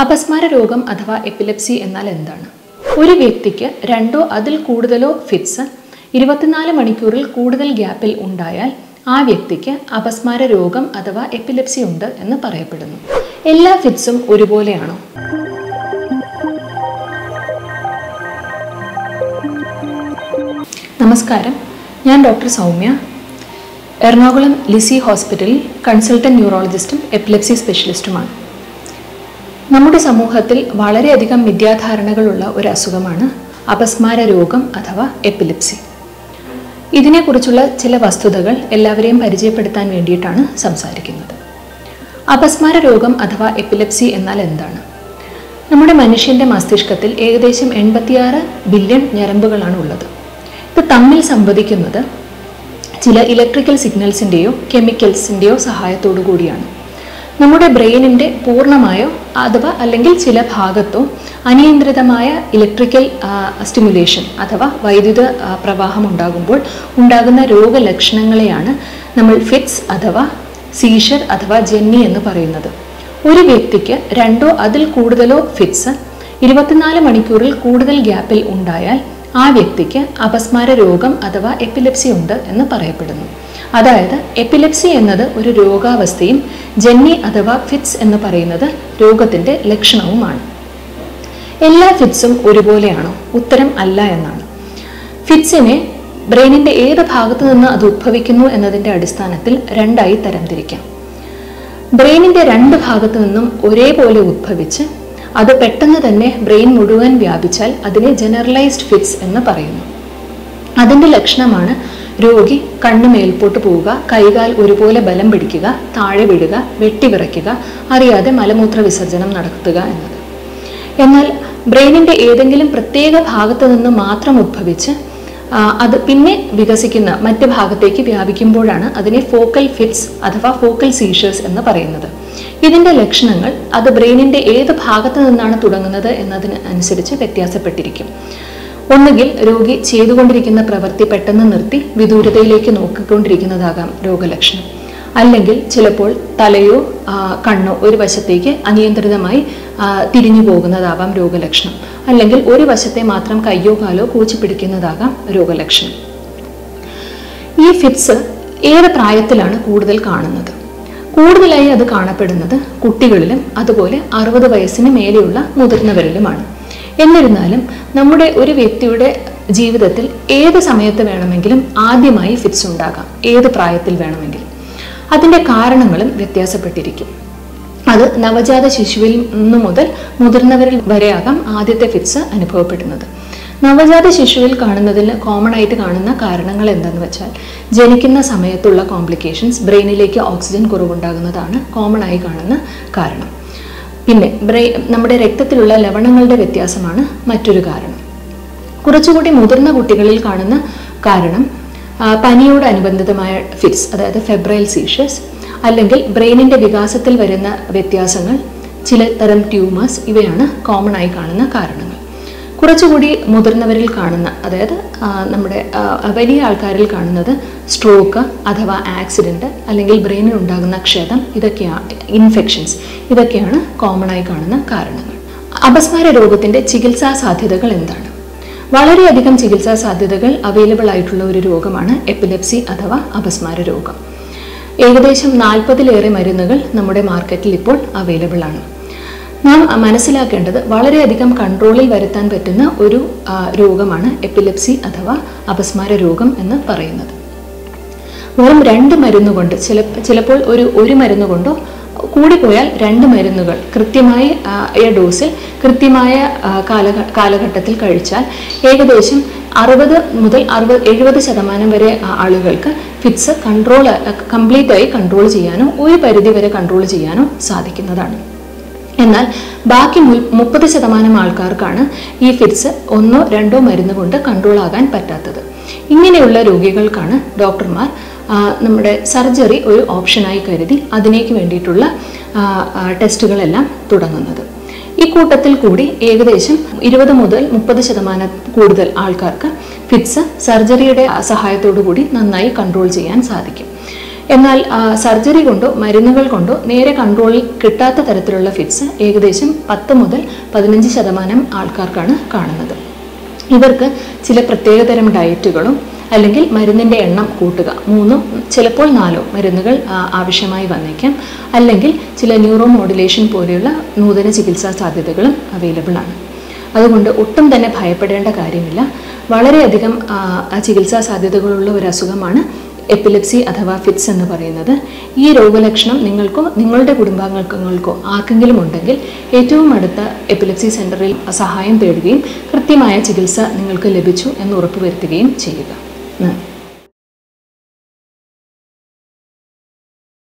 അപസ്മാര രോഗം അഥവാ എപ്പിലെപ്സി എന്നാൽ എന്താണ്? ഒരു വ്യക്തിക്ക് രണ്ടോ അതിൽ കൂടുതലോ ഫിറ്റ്സ് ഇരുപത്തിനാല് മണിക്കൂറിൽ കൂടുതൽ ഗ്യാപ്പിൽ ഉണ്ടായാൽ ആ വ്യക്തിക്ക് അപസ്മാര രോഗം അഥവാ എപ്പിലെപ്സി ഉണ്ട് എന്ന് പറയപ്പെടുന്നു. എല്ലാ ഫിറ്റ്സും ഒരുപോലെയാണോ? നമസ്കാരം. ഞാൻ ഡോക്ടർ സൗമ്യ. എറണാകുളം ലിസി ഹോസ്പിറ്റലിൽ കൺസൾട്ടന്റ് ന്യൂറോളജിസ്റ്റും എപ്പിലെപ്സി സ്പെഷ്യലിസ്റ്റുമാണ്. നമ്മുടെ സമൂഹത്തിൽ വളരെയധികം മിഥ്യാധാരണകളുള്ള ഒരു അസുഖമാണ് അപസ്മാര രോഗം അഥവാ എപ്പിലിപ്സി. ഇതിനെക്കുറിച്ചുള്ള ചില വസ്തുതകൾ എല്ലാവരെയും പരിചയപ്പെടുത്താൻ വേണ്ടിയിട്ടാണ് സംസാരിക്കുന്നത്. അപസ്മാര രോഗം അഥവാ എപ്പിലെപ്സി എന്നാൽ എന്താണ്? നമ്മുടെ മനുഷ്യന്റെ മസ്തിഷ്കത്തിൽ ഏകദേശം എൺപത്തിയാറ് ബില്യൺ ഞരമ്പുകളാണ് ഉള്ളത്. ഇത് തമ്മിൽ സംവദിക്കുന്നത് ചില ഇലക്ട്രിക്കൽ സിഗ്നൽസിന്റെയോ കെമിക്കൽസിന്റെയോ സഹായത്തോടു കൂടിയാണ്. നമ്മുടെ ബ്രെയിനിന്റെ പൂർണമായോ അഥവാ അല്ലെങ്കിൽ ചില ഭാഗത്തും അനിയന്ത്രിതമായ ഇലക്ട്രിക്കൽ സ്റ്റിമുലേഷൻ അഥവാ വൈദ്യുത പ്രവാഹം ഉണ്ടാകുമ്പോൾ ഉണ്ടാകുന്ന രോഗലക്ഷണങ്ങളെയാണ് നമ്മൾ ഫിറ്റ്സ് അഥവാ സീഷർ അഥവാ ജെന്നി എന്ന് പറയുന്നത്. ഒരു വ്യക്തിക്ക് രണ്ടോ അതിൽ കൂടുതലോ ഫിറ്റ്സ് ഇരുപത്തിനാല് മണിക്കൂറിൽ കൂടുതൽ ഗ്യാപ്പിൽ ഉണ്ടായാൽ ആ വ്യക്തിക്ക് അപസ്മാര രോഗം അഥവാ എപ്പിലെപ്സി ഉണ്ട് എന്ന് പറയപ്പെടുന്നു. അതായത് എപ്പിലെപ്സി എന്നത് ഒരു രോഗാവസ്ഥയും ജെന്നി അഥവാ ഫിറ്റ്സ് എന്ന് പറയുന്നത് രോഗത്തിന്റെ ലക്ഷണവുമാണ്. എല്ലാ ഫിറ്റ്സും ഒരുപോലെയാണോ? ഉത്തരം അല്ല എന്നാണ്. ഫിറ്റ്സിനെ ബ്രെയിനിന്റെ ഏത് ഭാഗത്തു നിന്ന് അത് ഉദ്ഭവിക്കുന്നു എന്നതിന്റെ അടിസ്ഥാനത്തിൽ രണ്ടായി തരംതിരിക്കാം. ബ്രെയിനിന്റെ രണ്ട് ഭാഗത്തു നിന്നും ഒരേപോലെ ഉദ്ഭവിച്ച് അത് പെട്ടെന്ന് തന്നെ ബ്രെയിൻ മുഴുവൻ വ്യാപിച്ചാൽ അതിനെ ജനറലൈസ്ഡ് ഫിറ്റ്സ് എന്ന് പറയുന്നു. അതിന്റെ ലക്ഷണമാണ് രോഗി കണ്ണ് മേൽപോട്ട് പോവുക കൈകാൽ ഒരുപോലെ ബലം പിടിക്കുക താഴെ വിടുക വെട്ടിവിറയ്ക്കുക അറിയാതെ മലമൂത്ര വിസർജനം നടത്തുക എന്നത്. എന്നാൽ ബ്രെയിനിന്റെ ഏതെങ്കിലും പ്രത്യേക ഭാഗത്ത് നിന്ന് മാത്രം ഉദ്ഭവിച്ച് അത് പിന്നെ വികസിക്കുന്ന മറ്റ് ഭാഗത്തേക്ക് വ്യാപിക്കുമ്പോഴാണ് അതിനെ ഫോക്കൽ ഫിറ്റ്സ് അഥവാ ഫോക്കൽ സീഷേഴ്സ് എന്ന് പറയുന്നത്. ഇതിന്റെ ലക്ഷണങ്ങൾ അത് ബ്രെയിനിന്റെ ഏത് ഭാഗത്ത് നിന്നാണ് തുടങ്ങുന്നത് എന്നതിന് അനുസരിച്ച് വ്യത്യാസപ്പെട്ടിരിക്കും. ഒന്നുകിൽ രോഗി ചെയ്തുകൊണ്ടിരിക്കുന്ന പ്രവൃത്തി പെട്ടെന്ന് നിർത്തി വിദൂരതയിലേക്ക് നോക്കിക്കൊണ്ടിരിക്കുന്നതാകാം രോഗലക്ഷണം. അല്ലെങ്കിൽ ചിലപ്പോൾ തലയോ കണ്ണോ ഒരു വശത്തേക്ക് അനിയന്ത്രിതമായി തിരിഞ്ഞു പോകുന്നതാവാം രോഗലക്ഷണം. അല്ലെങ്കിൽ ഒരു വശത്തെ മാത്രം കയ്യോ കാലോ കൂച്ചി പിടിക്കുന്നതാകാം രോഗലക്ഷണം. ഈ ഫിറ്റ്സ് ഏത് പ്രായത്തിലാണ് കൂടുതൽ കാണുന്നത്? കൂടുതലായി അത് കാണപ്പെടുന്നത് കുട്ടികളിലും അതുപോലെ അറുപത് വയസ്സിന് മേലെയുള്ള മുതിർന്നവരിലുമാണ്. എന്നിരുന്നാലും നമ്മുടെ ഒരു വ്യക്തിയുടെ ജീവിതത്തിൽ ഏത് സമയത്ത് വേണമെങ്കിലും ആദ്യമായി ഫിറ്റ്സ് ഉണ്ടാകാം. ഏത് പ്രായത്തിൽ വേണമെങ്കിലും. അതിന്റെ കാരണങ്ങളും വ്യത്യാസപ്പെട്ടിരിക്കും. അത് നവജാത ശിശുവിൽ നിന്നു മുതൽ മുതിർന്നവരിൽ വരെയാകാം ആദ്യത്തെ ഫിറ്റ്സ് അനുഭവപ്പെടുന്നത്. നവജാത ശിശുവിൽ കാണുന്നതിന് കോമൺ ആയിട്ട് കാണുന്ന കാരണങ്ങൾ എന്താണെന്ന് വെച്ചാൽ ജനിക്കുന്ന സമയത്തുള്ള കോംപ്ലിക്കേഷൻസ് ബ്രെയിനിലേക്ക് ഓക്സിജൻ കുറവുണ്ടാകുന്നതാണ് കോമൺ ആയി കാണുന്ന കാരണം. പിന്നെ ബ്രെയിൻ നമ്മുടെ രക്തത്തിലുള്ള ലവണങ്ങളുടെ വ്യത്യാസമാണ് മറ്റൊരു കാരണം. കുറച്ചുകൂടി മുതിർന്ന കുട്ടികളിൽ കാണുന്ന കാരണം പനിയോട് പനിയോടനുബന്ധിതമായ ഫിറ്റ്സ് അതായത് ഫെബ്രൈൽ സീഷ്യസ് അല്ലെങ്കിൽ ബ്രെയിനിന്റെ വികാസത്തിൽ വരുന്ന വ്യത്യാസങ്ങൾ ചില തരം ട്യൂമേഴ്സ് ഇവയാണ് കോമൺ ആയി കാണുന്ന കാരണങ്ങൾ. കുറച്ചുകൂടി മുതിർന്നവരിൽ കാണുന്ന അതായത് നമ്മുടെ വലിയ ആൾക്കാരിൽ കാണുന്നത് സ്ട്രോക്ക് അഥവാ ആക്സിഡന്റ് അല്ലെങ്കിൽ ബ്രെയിനിൽ ഉണ്ടാകുന്ന ക്ഷതം ഇതൊക്കെയാണ് ഇൻഫെക്ഷൻസ് ഇതൊക്കെയാണ് കോമൺ ആയി കാണുന്ന കാരണങ്ങൾ. അപസ്മാര രോഗത്തിന്റെ ചികിത്സാ സാധ്യതകൾ എന്താണ്? വളരെയധികം ചികിത്സാ സാധ്യതകൾ അവൈലബിൾ ആയിട്ടുള്ള ഒരു രോഗമാണ് എപ്പിലെപ്സി അഥവാ അപസ്മാര രോഗം. ഏകദേശം നാൽപ്പതിലേറെ മരുന്നുകൾ നമ്മുടെ മാർക്കറ്റിൽ ഇപ്പോൾ അവൈലബിൾ ആണ്. നാം മനസ്സിലാക്കേണ്ടത് വളരെയധികം കൺട്രോളിൽ വരുത്താൻ പറ്റുന്ന ഒരു രോഗമാണ് എപ്പിലെപ്സി അഥവാ അപസ്മാര രോഗം എന്ന് പറയുന്നത്. വെറും രണ്ട് മരുന്ന് കൊണ്ട് ചില ചിലപ്പോൾ ഒരു ഒരു മരുന്ന് കൊണ്ടോ കൂടിപ്പോയാൽ രണ്ട് മരുന്നുകൾ കൃത്യമായ ഡോസിൽ കൃത്യമായ കാല കാലഘട്ടത്തിൽ കഴിച്ചാൽ ഏകദേശം അറുപത് മുതൽ അറുപത് എഴുപത് ശതമാനം വരെ ആളുകൾക്ക് ഫിറ്റ്സ് കൺട്രോൾ കംപ്ലീറ്റായി കൺട്രോൾ ചെയ്യാനോ ഒരു പരിധി വരെ കൺട്രോൾ ചെയ്യാനോ സാധിക്കുന്നതാണ്. എന്നാൽ ബാക്കി മുപ്പത് ശതമാനം ആൾക്കാർക്കാണ് ഈ ഫിറ്റ്സ് ഒന്നോ രണ്ടോ മരുന്ന് കൊണ്ട് കൺട്രോൾ ആകാൻ പറ്റാത്തത്. ഇങ്ങനെയുള്ള രോഗികൾക്കാണ് ഡോക്ടർമാർ നമ്മുടെ സർജറി ഒരു ഓപ്ഷനായി കരുതി അതിനേക്ക് വേണ്ടിയിട്ടുള്ള ടെസ്റ്റുകളെല്ലാം തുടങ്ങുന്നത്. ഈ കൂട്ടത്തിൽ കൂടി ഏകദേശം ഇരുപത് മുതൽ മുപ്പത് ശതമാനം കൂടുതൽ ആൾക്കാർക്ക് ഫിറ്റ്സ് സർജറിയുടെ സഹായത്തോടു കൂടി നന്നായി കൺട്രോൾ ചെയ്യാൻ സാധിക്കും. എന്നാൽ സർജറി കൊണ്ടോ മരുന്നുകൾ കൊണ്ടോ നേരെ കൺട്രോളിൽ കിട്ടാത്ത തരത്തിലുള്ള ഫിറ്റ്സ് ഏകദേശം പത്ത് മുതൽ പതിനഞ്ച് ശതമാനം ആൾക്കാർക്കാണ് കാണുന്നത്. ഇവർക്ക് ചില പ്രത്യേകതരം ഡയറ്റുകളും അല്ലെങ്കിൽ മരുന്നിന്റെ എണ്ണം കൂട്ടുക. മൂന്നോ ചിലപ്പോൾ നാലോ മരുന്നുകൾ ആവശ്യമായി വന്നേക്കാം. അല്ലെങ്കിൽ ചില ന്യൂറോ മോഡുലേഷൻ പോലെയുള്ള നൂതന ചികിത്സാ സാധ്യതകളും അവൈലബിൾ ആണ്. അതുകൊണ്ട് ഒട്ടും തന്നെ ഭയപ്പെടേണ്ട കാര്യമില്ല. വളരെയധികം ചികിത്സാ സാധ്യതകളുള്ള ഒരു അസുഖമാണ് എപ്പിലെപ്സി അഥവാ ഫിറ്റ്സ് എന്ന് പറയുന്നത് ഈ രോഗലക്ഷണം നിങ്ങൾക്കോ നിങ്ങളുടെ കുടുംബാംഗങ്ങൾക്കോ ആർക്കെങ്കിലും ഉണ്ടെങ്കിൽ ഏറ്റവും അടുത്ത എപ്പിലെപ്സി സെന്ററിൽ സഹായം തേടുകയും കൃത്യമായ ചികിത്സ നിങ്ങൾക്ക് ലഭിച്ചു എന്ന് ഉറപ്പുവരുത്തുകയും ചെയ്യുക. നന്ദി